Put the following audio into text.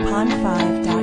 Pond5